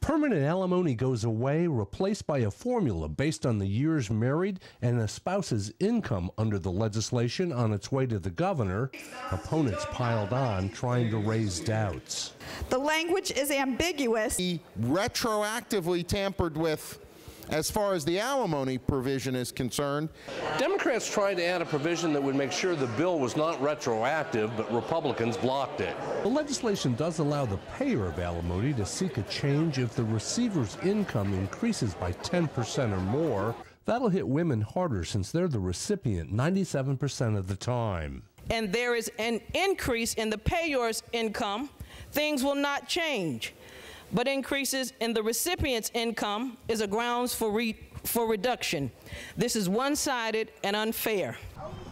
Permanent alimony goes away, replaced by a formula based on the years married and a spouse's income under the legislation on its way to the governor. Opponents piled on, trying to raise doubts. The language is ambiguous. He retroactively tampered with as far as the alimony provision is concerned. Democrats tried to add a provision that would make sure the bill was not retroactive, but Republicans blocked it. The legislation does allow the payer of alimony to seek a change if the receiver's income increases by 10% or more. That'll hit women harder since they're the recipient 97% of the time. And there is an increase in the payer's income, things will not change but increases in the recipient's income is a grounds for, re for reduction. This is one-sided and unfair.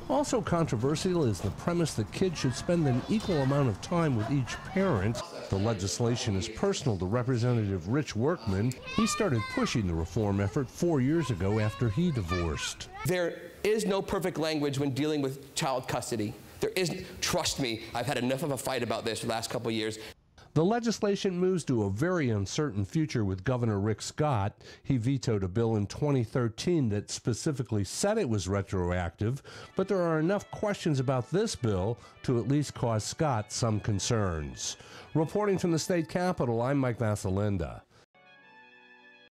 Also controversial is the premise that kids should spend an equal amount of time with each parent. The legislation is personal to Representative Ritch Workman. He started pushing the reform effort four years ago after he divorced. There is no perfect language when dealing with child custody. There isn't, trust me, I've had enough of a fight about this for the last couple of years. The legislation moves to a very uncertain future with Governor Rick Scott. He vetoed a bill in 2013 that specifically said it was retroactive, but there are enough questions about this bill to at least cause Scott some concerns. Reporting from the state capitol, I'm Mike Vasilinda.